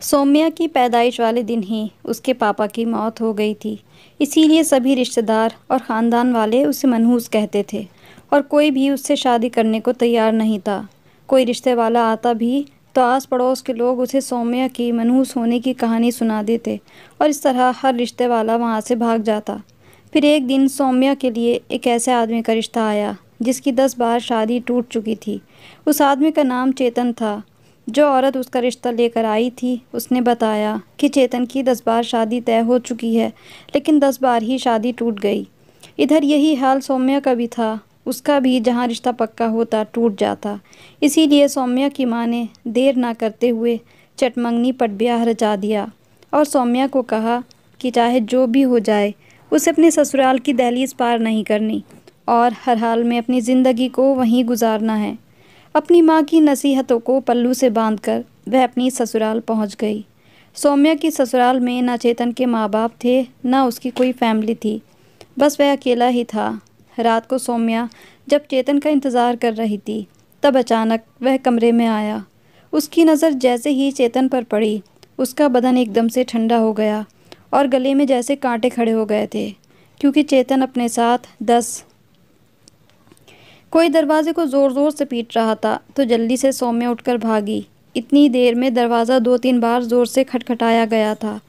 सौम्या की पैदाइश वाले दिन ही उसके पापा की मौत हो गई थी। इसीलिए सभी रिश्तेदार और ख़ानदान वाले उसे मनहूस कहते थे और कोई भी उससे शादी करने को तैयार नहीं था। कोई रिश्ते वाला आता भी तो आस पड़ोस के लोग उसे सौम्या की मनहूस होने की कहानी सुना देते और इस तरह हर रिश्ते वाला वहाँ से भाग जाता। फिर एक दिन सौम्या के लिए एक ऐसे आदमी का रिश्ता आया जिसकी दस बार शादी टूट चुकी थी। उस आदमी का नाम चेतन था जो औरत उसका रिश्ता लेकर आई थी, उसने बताया कि चेतन की दस बार शादी तय हो चुकी है, लेकिन दस बार ही शादी टूट गई। इधर यही हाल सौम्या का भी था। उसका भी जहाँ रिश्ता पक्का होता, टूट जाता। इसीलिए सौम्या की माँ ने देर ना करते हुए चटमंगनी पट ब्याह रचा दिया और सौम्या को कहा कि चाहे जो भी हो जाए, उसे अपने ससुराल की दहलीज पार नहीं करनी और हर हाल में अपनी ज़िंदगी को वहीं गुजारना है। अपनी माँ की नसीहतों को पल्लू से बांधकर वह अपनी ससुराल पहुँच गई। सौम्या की ससुराल में ना चेतन के माँ बाप थे, ना उसकी कोई फैमिली थी। बस वह अकेला ही था। रात को सौम्या जब चेतन का इंतज़ार कर रही थी, तब अचानक वह कमरे में आया। उसकी नज़र जैसे ही चेतन पर पड़ी, उसका बदन एकदम से ठंडा हो गया और गले में जैसे कांटे खड़े हो गए थे, क्योंकि चेतन अपने साथ दस कोई दरवाजे को ज़ोर ज़ोर से पीट रहा था तो जल्दी से सौम्या उठकर भागी। इतनी देर में दरवाज़ा दो तीन बार ज़ोर से खटखटाया गया था।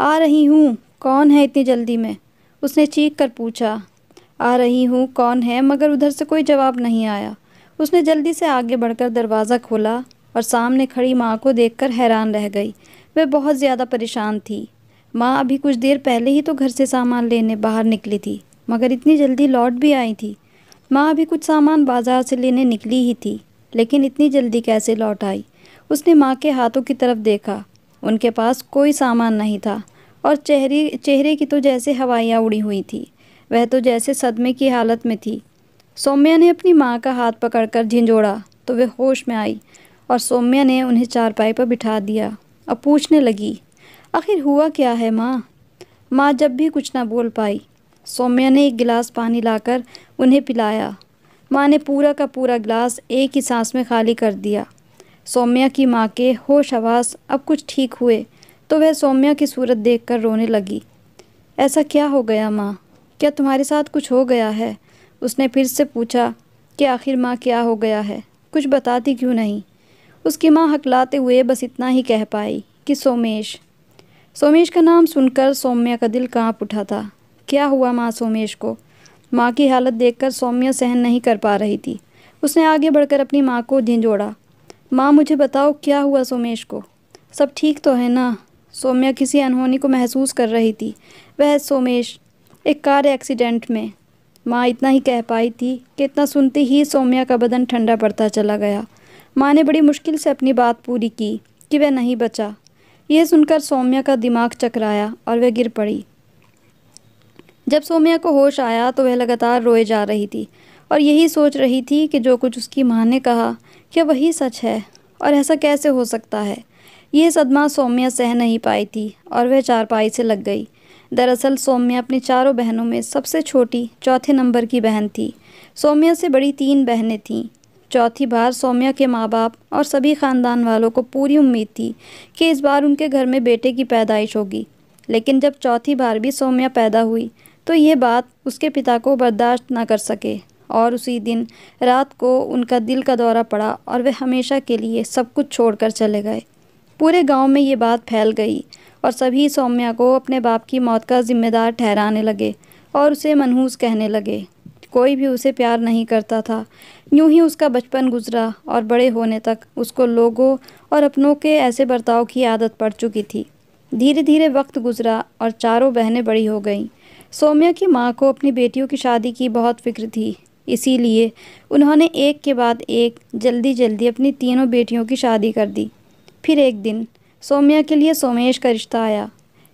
आ रही हूँ, कौन है इतनी जल्दी में? उसने चीख कर पूछा। आ रही हूँ, कौन है? मगर उधर से कोई जवाब नहीं आया। उसने जल्दी से आगे बढ़कर दरवाज़ा खोला और सामने खड़ी माँ को देखकर हैरान रह गई। वह बहुत ज़्यादा परेशान थी। माँ अभी कुछ देर पहले ही तो घर से सामान लेने बाहर निकली थी, मगर इतनी जल्दी लौट भी आई थी। माँ अभी कुछ सामान बाज़ार से लेने निकली ही थी, लेकिन इतनी जल्दी कैसे लौट आई? उसने माँ के हाथों की तरफ़ देखा। उनके पास कोई सामान नहीं था, और चेहरे चेहरे की तो जैसे हवाइयाँ उड़ी हुई थी, वह तो जैसे सदमे की हालत में थी। सौम्या ने अपनी माँ का हाथ पकड़कर झिंझोड़ा तो वह होश में आई, और सौम्या ने उन्हें चारपाई पर बिठा दिया, और पूछने लगी, आखिर हुआ क्या है माँ? माँ जब भी कुछ ना बोल पाई सौम्या ने एक गिलास पानी लाकर उन्हें पिलाया। माँ ने पूरा का पूरा गिलास एक ही सांस में खाली कर दिया। सौम्या की माँ के, होश आवास अब कुछ ठीक हुए। तो वह सौम्या की सूरत देखकर रोने लगी। ऐसा क्या हो गया माँ? क्या तुम्हारे साथ कुछ हो गया है? उसने फिर से पूछा, कि आखिर माँ क्या हो गया है? कुछ बताती क्यों नहीं? उसकी माँ हकलाते हुए बस इतना ही कह पाई कि सोमेश। सोमेश का नाम सुनकर सौम्या का दिल काँप उठा था। क्या हुआ माँ सोमेश को? माँ की हालत देखकर सौम्या सहन नहीं कर पा रही थी। उसने आगे बढ़कर अपनी माँ को झिंझोड़ा। माँ, मुझे बताओ, क्या हुआ सोमेश को? सब ठीक तो है ना? सौम्या किसी अनहोनी को महसूस कर रही थी। वह सोमेश, एक कार एक्सीडेंट में। माँ इतना ही कह पाई थी कि इतना सुनते ही सौम्या का बदन ठंडा पड़ता चला गया। माँ ने बड़ी मुश्किल से अपनी बात पूरी की कि वह नहीं बचा। यह सुनकर सौम्या का दिमाग चकराया और वह गिर पड़ी। जब सौम्या को होश आया तो वह लगातार रोए जा रही थी और यही सोच रही थी कि जो कुछ उसकी माँ ने कहा, क्या वही सच है और ऐसा कैसे हो सकता है? यह सदमा सौम्या सह नहीं पाई थी और वह चारपाई से लग गई। दरअसल सौम्या अपनी चारों बहनों में सबसे छोटी, चौथे नंबर की बहन थी। सौम्या से बड़ी तीन बहनें थीं। चौथी बार सौम्या के माँ बाप और सभी ख़ानदान वालों को पूरी उम्मीद थी कि इस बार उनके घर में बेटे की पैदाइश होगी। लेकिन जब चौथी बार भी सौम्या पैदा हुई तो ये बात उसके पिता को बर्दाश्त ना कर सके। और उसी दिन रात को उनका दिल का दौरा पड़ा और वे हमेशा के लिए सब कुछ छोड़कर चले गए। पूरे गाँव में ये बात फैल गई और सभी सौम्या को अपने बाप की मौत का जिम्मेदार ठहराने लगे और उसे मनहूस कहने लगे। कोई भी उसे प्यार नहीं करता था। यूँ ही उसका बचपन गुजरा और बड़े होने तक उसको लोगों और अपनों के ऐसे बर्ताव की आदत पड़ चुकी थी। धीरे धीरे वक्त गुजरा और चारों बहनें बड़ी हो गईं। सौम्या की माँ को अपनी बेटियों की शादी की बहुत फ़िक्र थी। इसीलिए उन्होंने एक के बाद एक जल्दी जल्दी अपनी तीनों बेटियों की शादी कर दी। फिर एक दिन सौम्या के लिए सोमेश का रिश्ता आया।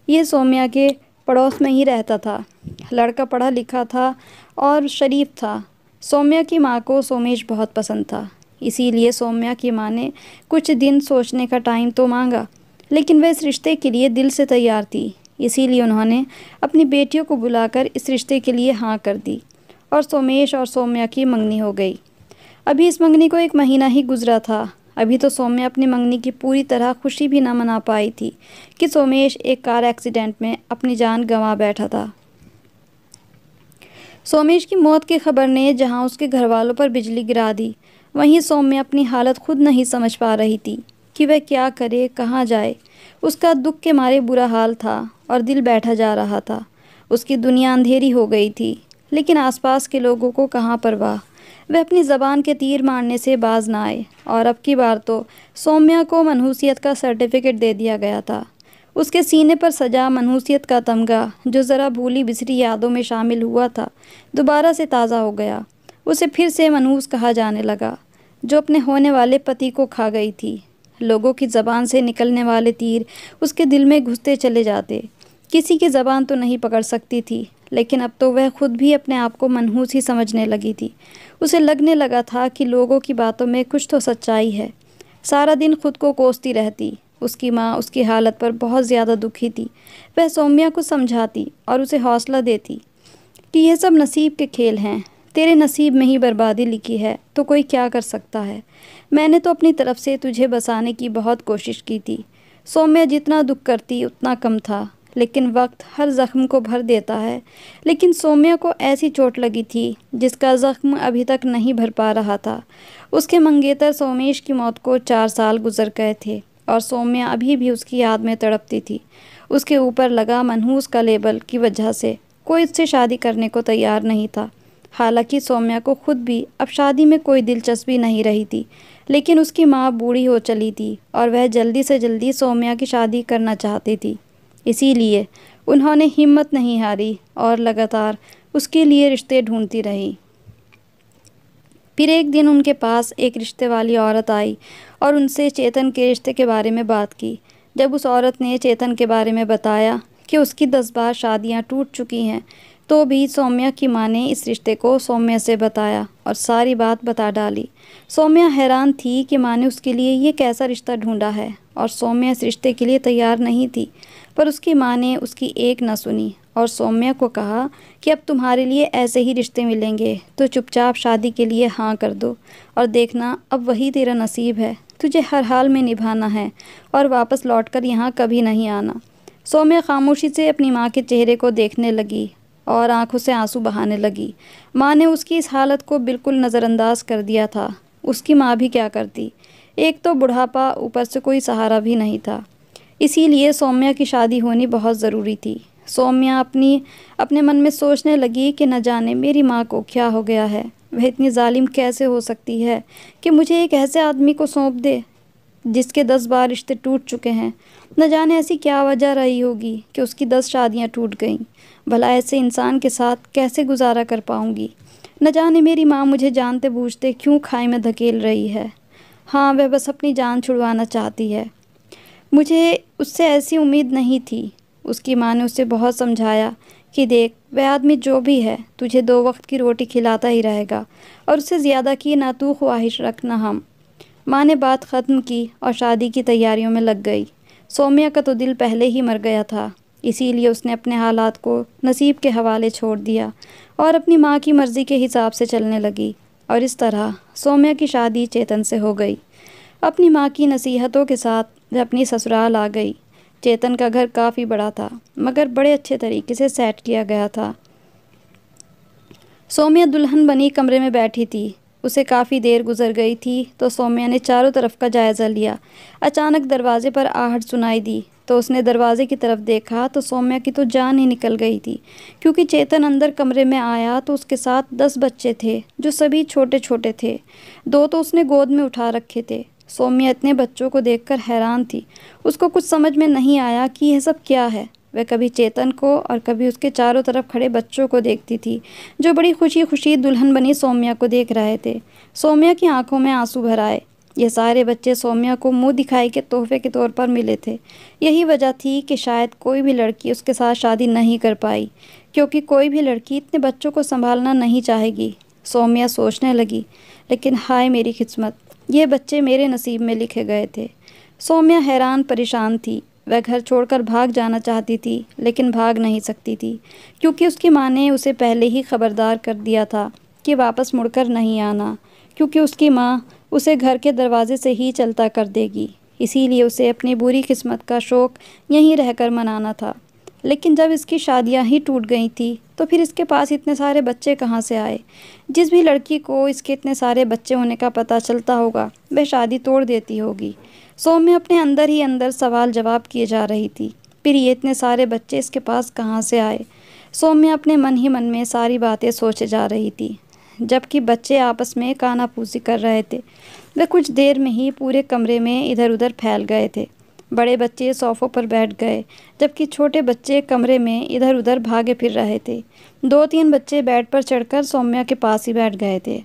ये सौम्या के पड़ोस में ही रहता था। लड़का पढ़ा लिखा था और शरीफ था। सौम्या की माँ को सोमेश बहुत पसंद था। इसीलिए सौम्या की माँ ने कुछ दिन सोचने का टाइम तो मांगा, लेकिन वह इस रिश्ते के लिए दिल से तैयार थी। इसीलिए उन्होंने अपनी बेटियों को बुलाकर इस रिश्ते के लिए हाँ कर दी और सोमेश और सौम्या की मंगनी हो गई। अभी इस मंगनी को एक महीना ही गुजरा था। अभी तो सौम्या अपनी मंगनी की पूरी तरह खुशी भी न मना पाई थी कि सोमेश एक कार एक्सीडेंट में अपनी जान गंवा बैठा था। सोमेश की मौत की खबर ने जहाँ उसके घर वालों पर बिजली गिरा दी, वहीं सौम्या अपनी हालत खुद नहीं समझ पा रही थी। कि वह क्या करे, कहाँ जाए। उसका दुख के मारे बुरा हाल था और दिल बैठा जा रहा था। उसकी दुनिया अंधेरी हो गई थी, लेकिन आसपास के लोगों को कहाँ परवाह। वह अपनी ज़बान के तीर मारने से बाज ना आए, और अब की बार तो सौम्या को मनहूसियत का सर्टिफिकेट दे दिया गया था। उसके सीने पर सजा मनहूसियत का तमगा, जो ज़रा भूली बिसरी यादों में शामिल हुआ था, दोबारा से ताज़ा हो गया। उसे फिर से मनहूस कहा जाने लगा, जो अपने होने वाले पति को खा गई थी। लोगों की ज़बान से निकलने वाले तीर उसके दिल में घुसते चले जाते। किसी की ज़बान तो नहीं पकड़ सकती थी, लेकिन अब तो वह खुद भी अपने आप को मनहूस ही समझने लगी थी। उसे लगने लगा था कि लोगों की बातों में कुछ तो सच्चाई है। सारा दिन खुद को कोसती रहती, उसकी माँ उसकी हालत पर बहुत ज़्यादा दुखी थी। वह सौम्या को समझाती और उसे हौसला देती कि यह सब नसीब के खेल हैं। तेरे नसीब में ही बर्बादी लिखी है तो कोई क्या कर सकता है? मैंने तो अपनी तरफ़ से तुझे बसाने की बहुत कोशिश की थी। सौम्या जितना दुख करती, उतना कम था, लेकिन वक्त हर ज़ख्म को भर देता है। लेकिन सौम्या को ऐसी चोट लगी थी, जिसका ज़ख्म अभी तक नहीं भर पा रहा था। उसके मंगेतर सोमेश की मौत को चार साल गुजर गए थे, और सौम्या अभी भी उसकी याद में तड़पती थी। उसके ऊपर लगा मनहूस का लेबल की वजह से, कोई उससे शादी करने को तैयार नहीं था। हालाँकि सौम्या को खुद भी अब शादी में कोई दिलचस्पी नहीं रही थी, लेकिन उसकी माँ बूढ़ी हो चली थी और वह जल्दी से जल्दी सौम्या की शादी करना चाहती थी। इसीलिए उन्होंने हिम्मत नहीं हारी और लगातार उसके लिए रिश्ते ढूंढती रही। फिर एक दिन उनके पास एक रिश्ते वाली औरत आई और उनसे चेतन के रिश्ते के बारे में बात की। जब उस औरत ने चेतन के बारे में बताया कि उसकी दस बार शादियाँ टूट चुकी हैं तो भी सौम्या की माँ ने इस रिश्ते को सौम्या से बताया और सारी बात बता डाली। सौम्या हैरान थी कि माँ ने उसके लिए ये कैसा रिश्ता ढूंढा है और सौम्या इस रिश्ते के लिए तैयार नहीं थी, पर उसकी माँ ने उसकी एक न सुनी और सौम्या को कहा कि अब तुम्हारे लिए ऐसे ही रिश्ते मिलेंगे तो चुपचाप शादी के लिए हाँ कर दो और देखना अब वही तेरा नसीब है, तुझे हर हाल में निभाना है और वापस लौट कर यहाँ कभी नहीं आना। सौम्या खामोशी से अपनी माँ के चेहरे को देखने लगी और आँखों से आँसू बहाने लगी। माँ ने उसकी इस हालत को बिल्कुल नज़रअंदाज कर दिया था। उसकी माँ भी क्या करती? एक तो बुढ़ापा, ऊपर से कोई सहारा भी नहीं था। इसीलिए सौम्या की शादी होनी बहुत ज़रूरी थी। सौम्या अपनी, अपने मन में सोचने लगी कि न जाने मेरी माँ को क्या हो गया है। वह इतनी जालिम कैसे हो सकती है कि मुझे एक ऐसे आदमी को सौंप दे? जिसके दस बार रिश्ते टूट चुके हैं। न जाने ऐसी क्या वजह रही होगी कि उसकी दस शादियाँ टूट गईं। भला ऐसे इंसान के साथ कैसे गुजारा कर पाऊँगी? न जाने मेरी माँ मुझे जानते बूझते क्यों खाई में धकेल रही है। हाँ वह बस अपनी जान छुड़वाना चाहती है। मुझे उससे ऐसी उम्मीद नहीं थी। उसकी माँ ने उसे बहुत समझाया कि देख, वह आदमी जो भी है, तुझे दो वक्त की रोटी खिलाता ही रहेगा और उससे ज़्यादा की ना तू ख्वाहिश रखना हम। माँ ने बात ख़त्म की और शादी की तैयारियों में लग गई। सौम्या का तो दिल पहले ही मर गया था, इसीलिए उसने अपने हालात को नसीब के हवाले छोड़ दिया और अपनी माँ की मर्ज़ी के हिसाब से चलने लगी और इस तरह सोम्या की शादी चेतन से हो गई। अपनी माँ की नसीहतों के साथ वह अपनी ससुराल आ गई। चेतन का घर काफ़ी बड़ा था, मगर बड़े अच्छे तरीके से सेट किया गया था। सौम्या दुल्हन बनी कमरे में बैठी थी उसे काफ़ी देर गुजर गई थी तो सौम्या ने चारों तरफ़ का जायज़ा लिया। अचानक दरवाजे पर आहट सुनाई दी तो उसने दरवाजे की तरफ़ देखा तो सौम्या की तो जान ही निकल गई थी। क्योंकि चेतन अंदर कमरे में आया तो उसके साथ दस बच्चे थे, जो सभी छोटे छोटे थे। दो तो उसने गोद में उठा रखे थे। सौम्या इतने बच्चों को देखकर हैरान थी। उसको कुछ समझ में नहीं आया कि यह सब क्या है। वह कभी चेतन को और कभी उसके चारों तरफ़ खड़े बच्चों को देखती थी, जो बड़ी खुशी खुशी दुल्हन बनी सौम्या को देख रहे थे। सौम्या की आँखों में आँसू भर आए। ये सारे बच्चे सौम्या को मुँह दिखाई के तोहफे के तौर पर मिले थे। यही वजह थी कि शायद कोई भी लड़की उसके साथ शादी नहीं कर पाई, क्योंकि कोई भी लड़की इतने बच्चों को संभालना नहीं चाहेगी। सौम्या सोचने लगी, लेकिन हाय मेरी किस्मत, ये बच्चे मेरे नसीब में लिखे गए थे। सौम्या हैरान परेशान थी। वह घर छोड़कर भाग जाना चाहती थी, लेकिन भाग नहीं सकती थी, क्योंकि उसकी माँ ने उसे पहले ही खबरदार कर दिया था कि वापस मुड़कर नहीं आना, क्योंकि उसकी माँ उसे घर के दरवाजे से ही चलता कर देगी, इसीलिए उसे अपनी बुरी किस्मत का शौक़ यहीं रहकर मनाना था। लेकिन जब इसकी शादियाँ ही टूट गई थी तो फिर इसके पास इतने सारे बच्चे कहाँ से आए? जिस भी लड़की को इसके इतने सारे बच्चे होने का पता चलता होगा, वह शादी तोड़ देती होगी। सौम्य अपने अंदर ही अंदर सवाल जवाब किए जा रही थी, फिर ये इतने सारे बच्चे इसके पास कहाँ से आए? सौम्य अपने मन ही मन में सारी बातें सोचे जा रही थी, जबकि बच्चे आपस में कानापूसी कर रहे थे। वे कुछ देर में ही पूरे कमरे में इधर उधर फैल गए थे। बड़े बच्चे सोफ़ों पर बैठ गए, जबकि छोटे बच्चे कमरे में इधर उधर भागे फिर रहे थे। दो तीन बच्चे बेड पर चढ़कर सौम्या के पास ही बैठ गए थे।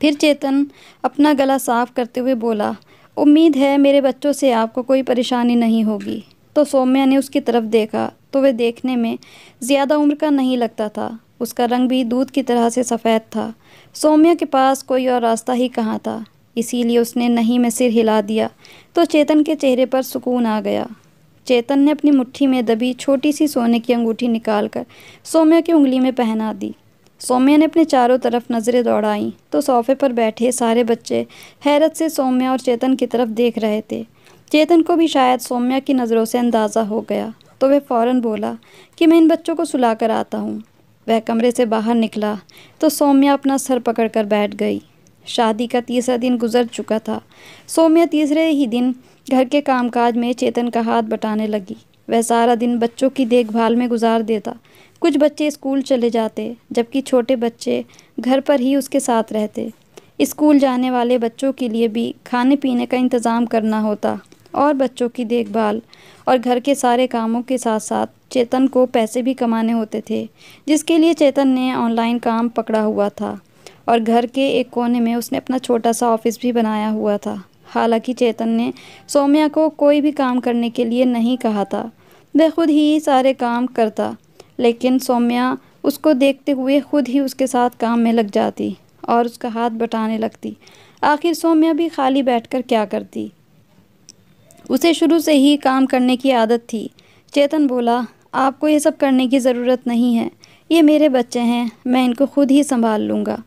फिर चेतन अपना गला साफ़ करते हुए बोला उम्मीद है मेरे बच्चों से आपको कोई परेशानी नहीं होगी। तो सौम्या ने उसकी तरफ़ देखा तो वह देखने में ज़्यादा उम्र का नहीं लगता था। उसका रंग भी दूध की तरह से सफ़ेद था। सौम्या के पास कोई और रास्ता ही कहाँ था? इसीलिए उसने नहीं में सिर हिला दिया तो चेतन के चेहरे पर सुकून आ गया। चेतन ने अपनी मुट्ठी में दबी छोटी सी सोने की अंगूठी निकालकर सौम्या की उंगली में पहना दी। सौम्या ने अपने चारों तरफ़ नज़रें दौड़ाईं तो सोफे पर बैठे सारे बच्चे हैरत से सौम्या और चेतन की तरफ़ देख रहे थे। चेतन को भी शायद सौम्या की नज़रों से अंदाज़ा हो गया तो वह फ़ौरन बोला कि मैं इन बच्चों को सुला कर आता हूँ। वह कमरे से बाहर निकला तो सौम्या अपना सर पकड़कर बैठ गई। शादी का तीसरा दिन गुजर चुका था। सौम्या तीसरे ही दिन घर के कामकाज में चेतन का हाथ बटाने लगी। वह सारा दिन बच्चों की देखभाल में गुजार देता कुछ बच्चे स्कूल चले जाते, जबकि छोटे बच्चे घर पर ही उसके साथ रहते। स्कूल जाने वाले बच्चों के लिए भी खाने पीने का इंतज़ाम करना होता, और बच्चों की देखभाल और घर के सारे कामों के साथ साथ चेतन को पैसे भी कमाने होते थे, जिसके लिए चेतन ने ऑनलाइन काम पकड़ा हुआ था, और घर के एक कोने में उसने अपना छोटा सा ऑफ़िस भी बनाया हुआ था। हालाँकि चेतन ने सौम्या को कोई भी काम करने के लिए नहीं कहा था, वह खुद ही सारे काम करता लेकिन सौम्या उसको देखते हुए खुद ही उसके साथ काम में लग जाती और उसका हाथ बटाने लगती। आखिर सौम्या भी खाली बैठकर क्या करती? उसे शुरू से ही काम करने की आदत थी। चेतन बोला, आपको ये सब करने की ज़रूरत नहीं है। ये मेरे बच्चे हैं, मैं इनको खुद ही संभाल लूँगा।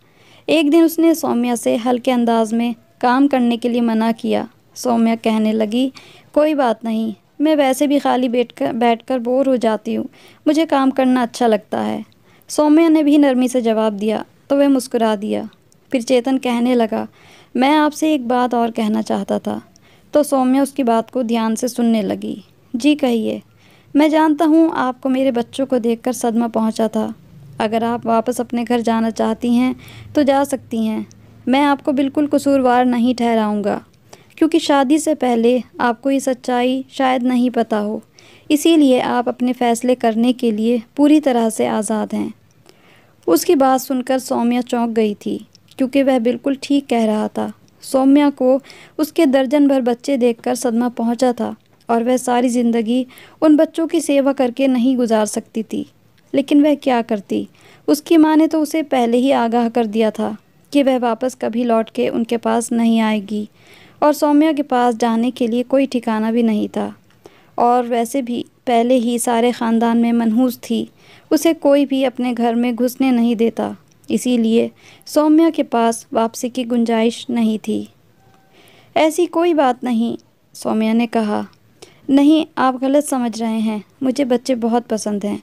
एक दिन उसने सौम्या से हल्के अंदाज में काम करने के लिए मना किया। सौम्या कहने लगी, कोई बात नहीं मैं वैसे भी खाली बैठ कर बैठ कर बोर हो जाती हूँ। मुझे काम करना अच्छा लगता है। सौम्या ने भी नरमी से जवाब दिया तो वह मुस्कुरा दिया। फिर चेतन कहने लगा, मैं आपसे एक बात और कहना चाहता था। तो सौम्या उसकी बात को ध्यान से सुनने लगी। जी कहिए। मैं जानता हूँ आपको मेरे बच्चों को देखकर सदमा पहुँचा था। अगर आप वापस अपने घर जाना चाहती हैं तो जा सकती हैं। मैं आपको बिल्कुल कसूरवार नहीं ठहराऊँगा। क्योंकि शादी से पहले आपको ये सच्चाई शायद नहीं पता हो। इसीलिए आप अपने फ़ैसले करने के लिए पूरी तरह से आज़ाद हैं। उसकी बात सुनकर सौम्या चौंक गई थी, क्योंकि वह बिल्कुल ठीक कह रहा था। सौम्या को उसके दर्जन भर बच्चे देखकर सदमा पहुँचा था और वह सारी ज़िंदगी उन बच्चों की सेवा करके नहीं गुजार सकती थी। लेकिन वह क्या करती? उसकी माँ ने तो उसे पहले ही आगाह कर दिया था कि वह वापस कभी लौट के उनके पास नहीं आएगी। और सौम्या के पास जाने के लिए कोई ठिकाना भी नहीं था। और वैसे भी पहले ही सारे ख़ानदान में मनहूस थी, उसे कोई भी अपने घर में घुसने नहीं देता। इसीलिए सौम्या के पास वापसी की गुंजाइश नहीं थी। ऐसी कोई बात नहीं, सौम्या ने कहा। नहीं, आप गलत समझ रहे हैं। मुझे बच्चे बहुत पसंद हैं।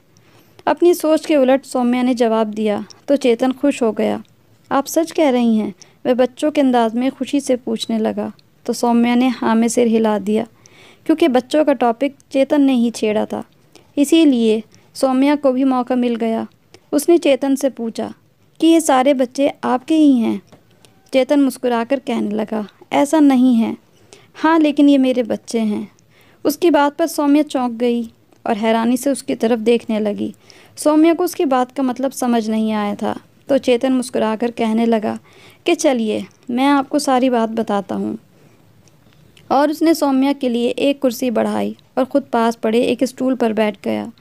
अपनी सोच के उलट सौम्या ने जवाब दिया तो चेतन खुश हो गया। आप सच कह रही हैं। वह बच्चों के अंदाज में खुशी से पूछने लगा। तो सौम्या ने हाँ में सिर हिला दिया, क्योंकि बच्चों का टॉपिक चेतन ने ही छेड़ा था। इसीलिए सौम्या को भी मौका मिल गया। उसने चेतन से पूछा, कि ये सारे बच्चे आपके ही हैं? चेतन मुस्कुराकर कहने लगा, ऐसा नहीं है। हाँ लेकिन ये मेरे बच्चे हैं। उसकी बात पर सौम्या चौंक गई और हैरानी से उसकी तरफ़ देखने लगी। सौम्या को उसकी बात का मतलब समझ नहीं आया था तो चेतन मुस्कुराकर कहने लगा, कि चलिए, मैं आपको सारी बात बताता हूँ। और उसने सौम्या के लिए एक कुर्सी बढ़ाई और ख़ुद पास पड़े एक स्टूल पर बैठ गया।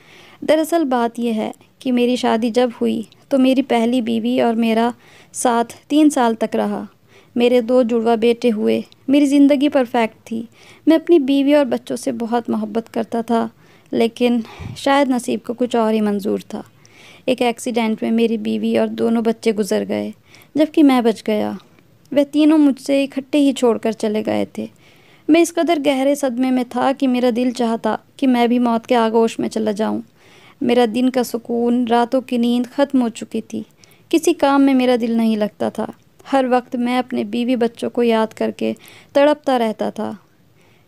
दरअसल बात यह है कि मेरी शादी जब हुई तो मेरी पहली बीवी और मेरा साथ तीन साल तक रहा। मेरे दो जुड़वा बेटे हुए। मेरी ज़िंदगी परफेक्ट थी। मैं अपनी बीवी और बच्चों से बहुत मोहब्बत करता था, लेकिन शायद नसीब को कुछ और ही मंजूर था। एक एक्सीडेंट में मेरी बीवी और दोनों बच्चे गुजर गए, जबकि मैं बच गया। वह तीनों मुझसे इकट्ठे ही छोड़कर चले गए थे। मैं इस कदर गहरे सदमे में था कि मेरा दिल चाहता कि मैं भी मौत के आगोश में चला जाऊँ। मेरा दिन का सुकून रातों की नींद ख़त्म हो चुकी थी। किसी काम में मेरा दिल नहीं लगता था। हर वक्त मैं अपने बीवी बच्चों को याद करके तड़पता रहता था।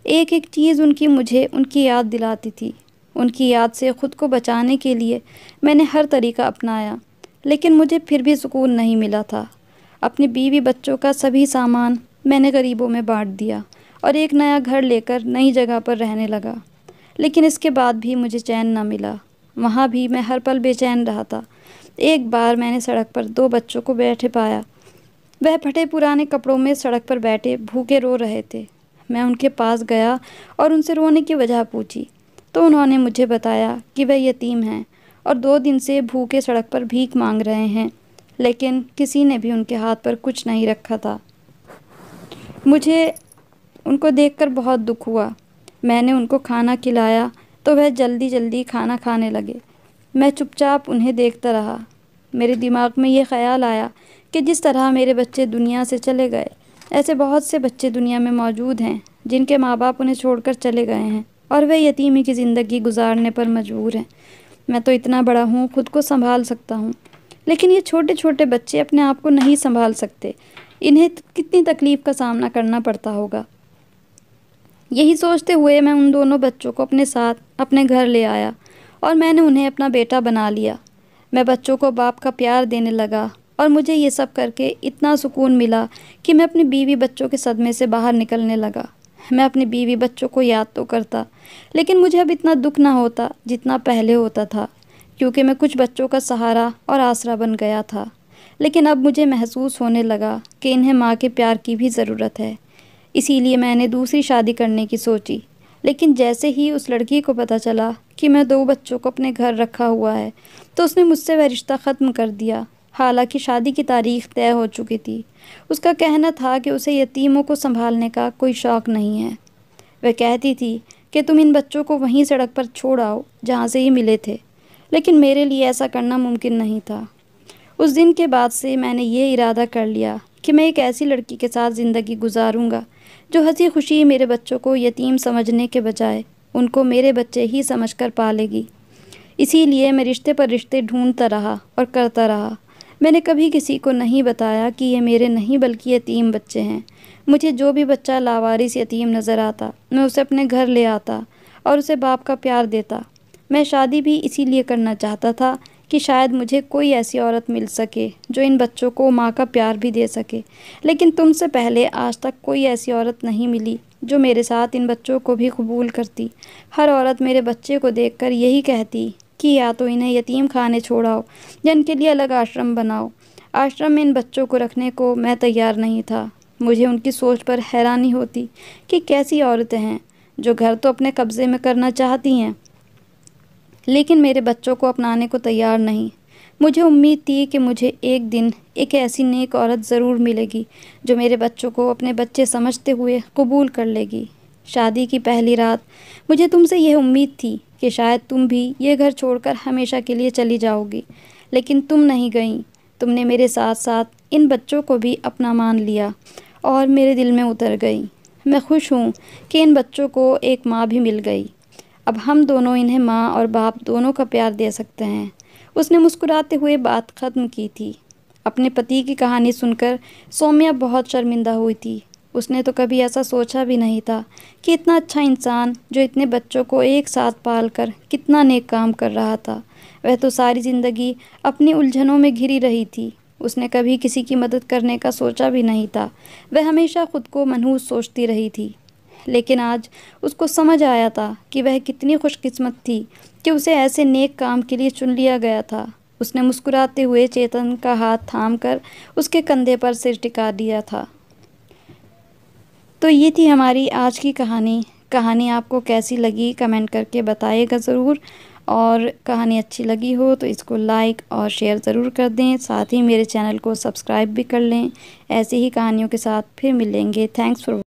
एक एक चीज़ उनकी मुझे उनकी याद दिलाती थी। उनकी याद से ख़ुद को बचाने के लिए मैंने हर तरीका अपनाया, लेकिन मुझे फिर भी सुकून नहीं मिला था। अपनी बीवी बच्चों का सभी सामान मैंने गरीबों में बांट दिया। और एक नया घर लेकर नई जगह पर रहने लगा। लेकिन इसके बाद भी मुझे चैन न मिला। वहाँ भी मैं हर पल बेचैन रहा था एक बार मैंने सड़क पर दो बच्चों को बैठे पाया। वह फटे पुराने कपड़ों में सड़क पर बैठे भूखे रो रहे थे। मैं उनके पास गया और उनसे रोने की वजह पूछी। तो उन्होंने मुझे बताया कि वह यतीम हैं और दो दिन से भूखे सड़क पर भीख मांग रहे हैं। लेकिन किसी ने भी उनके हाथ पर कुछ नहीं रखा था। मुझे उनको देखकर बहुत दुख हुआ। मैंने उनको खाना खिलाया तो वह जल्दी जल्दी खाना खाने लगे। मैं चुपचाप उन्हें देखता रहा। मेरे दिमाग में ये ख्याल आया कि जिस तरह मेरे बच्चे दुनिया से चले गए, ऐसे बहुत से बच्चे दुनिया में मौजूद हैं, जिनके माँ बाप उन्हें छोड़कर चले गए हैं, और वे यतीमी की ज़िंदगी गुजारने पर मजबूर हैं। मैं तो इतना बड़ा हूँ, खुद को संभाल सकता हूँ। लेकिन ये छोटे छोटे बच्चे अपने आप को नहीं संभाल सकते। इन्हें कितनी तकलीफ़ का सामना करना पड़ता होगा। यही सोचते हुए मैं उन दोनों बच्चों को अपने साथ, अपने घर ले आया और मैंने उन्हें अपना बेटा बना लिया। मैं बच्चों को बाप का प्यार देने लगा और मुझे ये सब करके इतना सुकून मिला कि मैं अपनी बीवी बच्चों के सदमे से बाहर निकलने लगा। मैं अपनी बीवी बच्चों को याद तो करता, लेकिन मुझे अब इतना दुख ना होता जितना पहले होता था, क्योंकि मैं कुछ बच्चों का सहारा और आसरा बन गया था। लेकिन अब मुझे महसूस होने लगा कि इन्हें माँ के प्यार की भी ज़रूरत है। इसीलिए मैंने दूसरी शादी करने की सोची। लेकिन जैसे ही उस लड़की को पता चला कि मैं दो बच्चों को अपने घर रखा हुआ है तो उसने मुझसे वह रिश्ता ख़त्म कर दिया। हालाँकि शादी की तारीख तय हो चुकी थी। उसका कहना था कि उसे यतीमों को संभालने का कोई शौक़ नहीं है। वह कहती थी कि तुम इन बच्चों को वहीं सड़क पर छोड़ आओ, जहाँ से ये मिले थे। लेकिन मेरे लिए ऐसा करना मुमकिन नहीं था। उस दिन के बाद से मैंने ये इरादा कर लिया कि मैं एक ऐसी लड़की के साथ ज़िंदगी गुजारूँगा जो हँसी खुशी मेरे बच्चों को यतीम समझने के बजाय उनको मेरे बच्चे ही समझकर पालेगी। इसीलिए मैं रिश्ते पर रिश्ते ढूंढता रहा और करता रहा। मैंने कभी किसी को नहीं बताया कि ये मेरे नहीं बल्कि यतीम बच्चे हैं। मुझे जो भी बच्चा लावारिस यतीम नज़र आता, मैं उसे अपने घर ले आता और उसे बाप का प्यार देता। मैं शादी भी इसीलिए करना चाहता था कि शायद मुझे कोई ऐसी औरत मिल सके, जो इन बच्चों को माँ का प्यार भी दे सके। लेकिन तुमसे पहले आज तक कोई ऐसी औरत नहीं मिली, जो मेरे साथ इन बच्चों को भी कबूल करती। हर औरत मेरे बच्चे को देखकर यही कहती कि या तो इन्हें यतीम खाने छोड़ाओ, या इनके लिए अलग आश्रम बनाओ। आश्रम में इन बच्चों को रखने को मैं तैयार नहीं था। मुझे उनकी सोच पर हैरानी होती कि कैसी औरतें हैं, जो घर तो अपने कब्ज़े में करना चाहती हैं लेकिन मेरे बच्चों को अपनाने को तैयार नहीं। मुझे उम्मीद थी कि मुझे एक दिन एक ऐसी नेक औरत ज़रूर मिलेगी, जो मेरे बच्चों को अपने बच्चे समझते हुए कबूल कर लेगी। शादी की पहली रात, मुझे तुमसे यह उम्मीद थी कि शायद तुम भी ये घर छोड़कर हमेशा के लिए चली जाओगी, लेकिन तुम नहीं गई। तुमने मेरे साथ साथ इन बच्चों को भी अपना मान लिया और मेरे दिल में उतर गई। मैं खुश हूँ कि इन बच्चों को एक माँ भी मिल गई। अब हम दोनों इन्हें माँ और बाप दोनों का प्यार दे सकते हैं। उसने मुस्कुराते हुए बात ख़त्म की थी। अपने पति की कहानी सुनकर सौम्या बहुत शर्मिंदा हुई थी। उसने तो कभी ऐसा सोचा भी नहीं था कि इतना अच्छा इंसान जो इतने बच्चों को एक साथ पाल कर कितना नेक काम कर रहा था, वह तो सारी ज़िंदगी अपनी उलझनों में घिरी रही थी। उसने कभी किसी की मदद करने का सोचा भी नहीं था। वह हमेशा खुद को मनहूस सोचती रही थी। लेकिन आज उसको समझ आया था कि वह कितनी खुशकिस्मत थी कि उसे ऐसे नेक काम के लिए चुन लिया गया था। उसने मुस्कुराते हुए चेतन का हाथ थाम कर उसके कंधे पर सिर टिका दिया था। तो ये थी हमारी आज की कहानी। कहानी आपको कैसी लगी कमेंट करके बताइएगा ज़रूर। और कहानी अच्छी लगी हो तो इसको लाइक और शेयर ज़रूर कर दें। साथ ही मेरे चैनल को सब्सक्राइब भी कर लें। ऐसी ही कहानियों के साथ फिर मिलेंगे। Thanks for